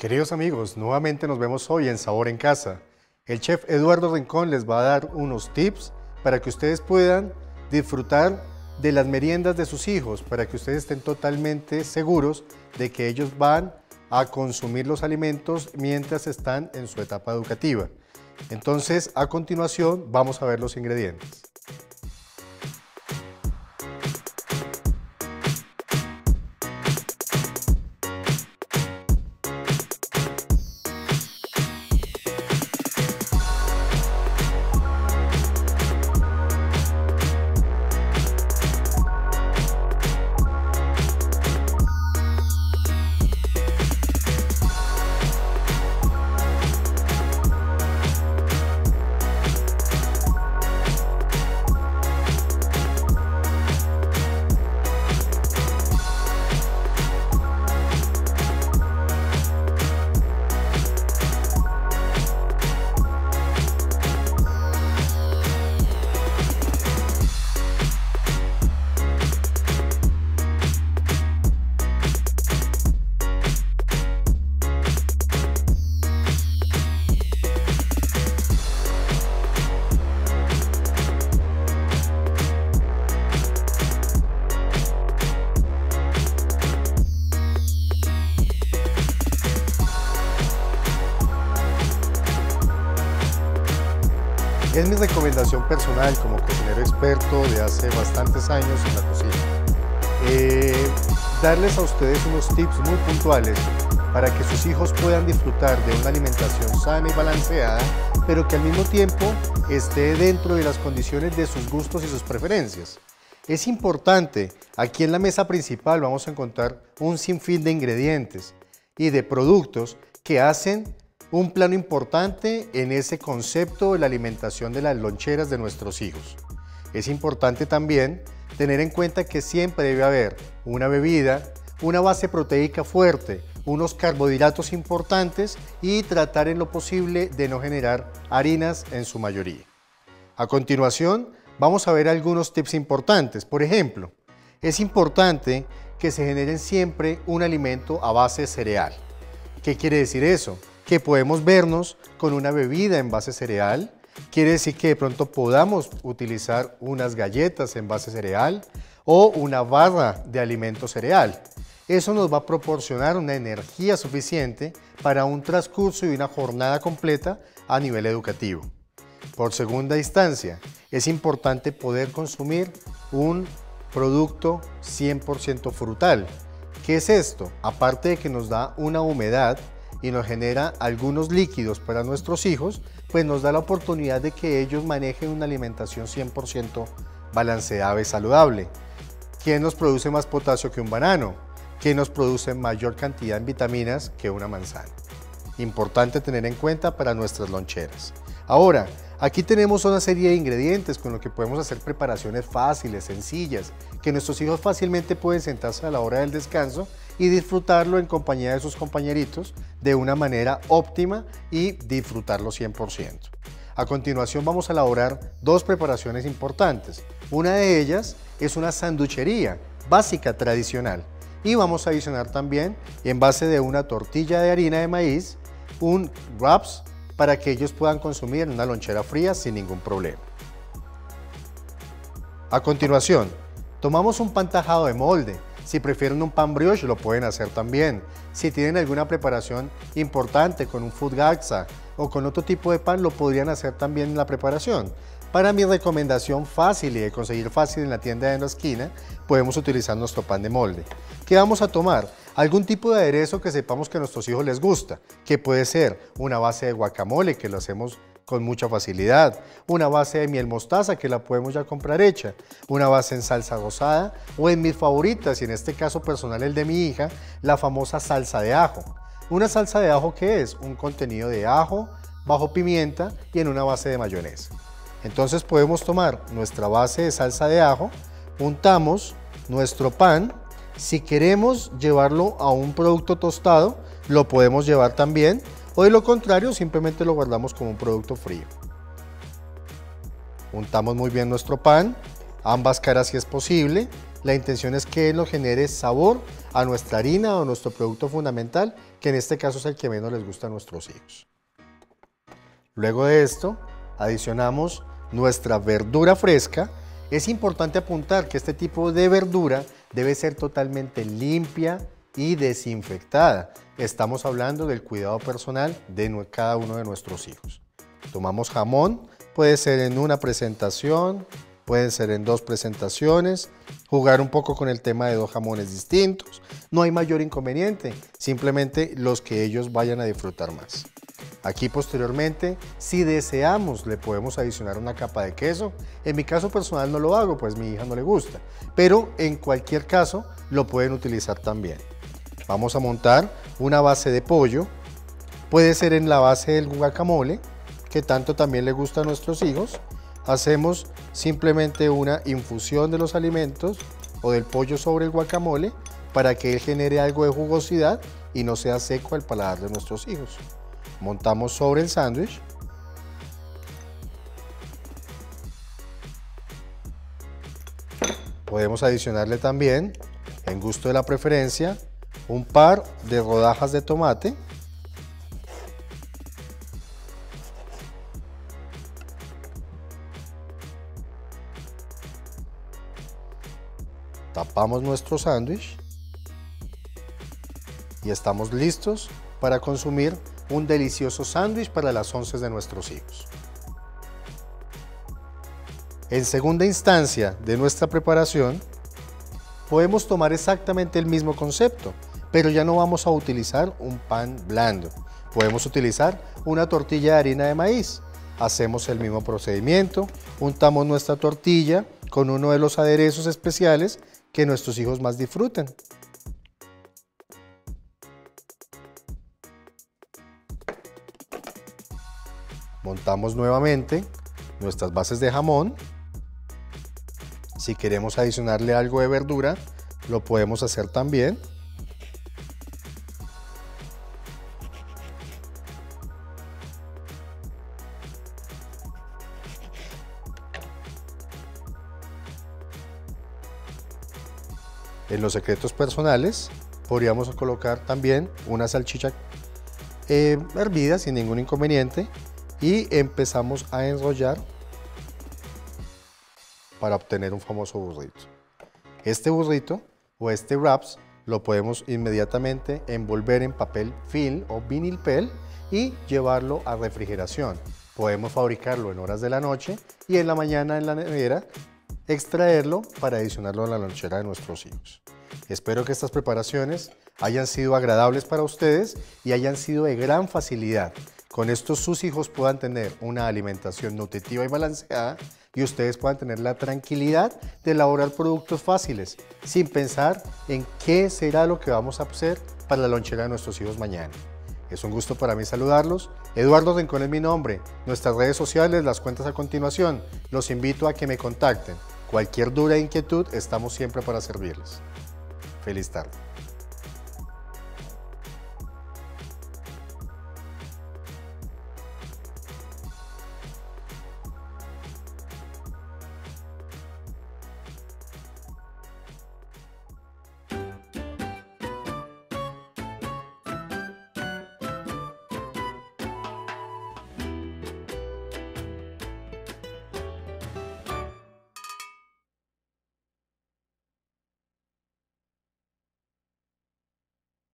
Queridos amigos, nuevamente nos vemos hoy en Sabor en Casa. El chef Eduardo Rincón les va a dar unos tips para que ustedes puedan disfrutar de las meriendas de sus hijos, para que ustedes estén totalmente seguros de que ellos van a consumir los alimentos mientras están en su etapa educativa. Entonces, a continuación, vamos a ver los ingredientes. Es mi recomendación personal como cocinero experto de hace bastantes años en la cocina. Eh, darles a ustedes unos tips muy puntuales para que sus hijos puedan disfrutar de una alimentación sana y balanceada, pero que al mismo tiempo esté dentro de las condiciones de sus gustos y sus preferencias. Es importante, aquí en la mesa principal vamos a encontrar un sinfín de ingredientes y de productos que hacen un plano importante en ese concepto de la alimentación de las loncheras de nuestros hijos. Es importante también tener en cuenta que siempre debe haber una bebida, una base proteica fuerte, unos carbohidratos importantes y tratar en lo posible de no generar harinas en su mayoría. A continuación, vamos a ver algunos tips importantes. Por ejemplo, es importante que se generen siempre un alimento a base cereal. ¿Qué quiere decir eso? Que podemos vernos con una bebida en base cereal. Quiere decir que de pronto podamos utilizar unas galletas en base cereal o una barra de alimento cereal. Eso nos va a proporcionar una energía suficiente para un transcurso y una jornada completa a nivel educativo. Por segunda instancia, es importante poder consumir un producto 100% frutal. ¿Qué es esto? Aparte de que nos da una humedad, y nos genera algunos líquidos para nuestros hijos, pues nos da la oportunidad de que ellos manejen una alimentación 100% balanceada y saludable. ¿Quién nos produce más potasio que un banano? ¿Quién nos produce mayor cantidad de vitaminas que una manzana? Importante tener en cuenta para nuestras loncheras. Ahora, Aquí tenemos una serie de ingredientes con los que podemos hacer preparaciones fáciles, sencillas, que nuestros hijos fácilmente pueden sentarse a la hora del descanso y disfrutarlo en compañía de sus compañeritos de una manera óptima y disfrutarlo 100%. A continuación vamos a elaborar dos preparaciones importantes. Una de ellas es una sanduchería básica tradicional y vamos a adicionar también en base de una tortilla de harina de maíz un wraps para que ellos puedan consumir en una lonchera fría sin ningún problema. A continuación, tomamos un pan tajado de molde. Si prefieren un pan brioche, lo pueden hacer también. Si tienen alguna preparación importante con un food gaxa o con otro tipo de pan, lo podrían hacer también en la preparación. Para mi recomendación fácil y de conseguir fácil en la tienda de la esquina, podemos utilizar nuestro pan de molde. ¿Qué vamos a tomar? Algún tipo de aderezo que sepamos que a nuestros hijos les gusta, que puede ser una base de guacamole, que lo hacemos con mucha facilidad, una base de miel mostaza que la podemos ya comprar hecha, una base en salsa rosada o en mis favoritas, y en este caso personal el de mi hija, la famosa salsa de ajo. Una salsa de ajo que es un contenido de ajo, bajo pimienta y en una base de mayonesa. Entonces podemos tomar nuestra base de salsa de ajo, untamos nuestro pan, si queremos llevarlo a un producto tostado, lo podemos llevar también, o de lo contrario, simplemente lo guardamos como un producto frío. Untamos muy bien nuestro pan, ambas caras si es posible, la intención es que nos genere sabor a nuestra harina o nuestro producto fundamental, que en este caso es el que menos les gusta a nuestros hijos. Luego de esto, adicionamos nuestra verdura fresca. Es importante apuntar que este tipo de verdura debe ser totalmente limpia y desinfectada. Estamos hablando del cuidado personal de cada uno de nuestros hijos. Tomamos jamón, puede ser en una presentación, puede ser en dos presentaciones, jugar un poco con el tema de dos jamones distintos. No hay mayor inconveniente, simplemente los que ellos vayan a disfrutar más. Aquí posteriormente, si deseamos, le podemos adicionar una capa de queso. En mi caso personal no lo hago, pues mi hija no le gusta. Pero en cualquier caso, lo pueden utilizar también. Vamos a montar una base de pollo. Puede ser en la base del guacamole, que tanto también le gusta a nuestros hijos hacemos simplemente una infusión de los alimentos o del pollo sobre el guacamole para que él genere algo de jugosidad y no sea seco al paladar de nuestros hijos. Montamos sobre el sándwich. Podemos adicionarle también, en gusto de la preferencia, un par de rodajas de tomate tapamos nuestro sándwich y estamos listos para consumir un delicioso sándwich para las once de nuestros hijos. En segunda instancia de nuestra preparación, podemos tomar exactamente el mismo concepto, pero ya no vamos a utilizar un pan blando. Podemos utilizar una tortilla de harina de maíz. Hacemos el mismo procedimiento, untamos nuestra tortilla con uno de los aderezos especiales que nuestros hijos más disfruten. Montamos nuevamente nuestras bases de jamón. Si queremos adicionarle algo de verdura, lo podemos hacer también. En los secretos personales podríamos colocar también una salchicha eh, hervida sin ningún inconveniente y empezamos a enrollar para obtener un famoso burrito. Este burrito o este wraps lo podemos inmediatamente envolver en papel film o vinil pel y llevarlo a refrigeración. Podemos fabricarlo en horas de la noche y en la mañana en la nevera extraerlo para adicionarlo a la lonchera de nuestros hijos. Espero que estas preparaciones hayan sido agradables para ustedes y hayan sido de gran facilidad. Con esto sus hijos puedan tener una alimentación nutritiva y balanceada y ustedes puedan tener la tranquilidad de elaborar productos fáciles sin pensar en qué será lo que vamos a hacer para la lonchera de nuestros hijos mañana. Es un gusto para mí saludarlos. Eduardo Rincón es mi nombre. Nuestras redes sociales las cuentas a continuación. Los invito a que me contacten. Cualquier duda e inquietud, estamos siempre para servirles. Feliz tarde.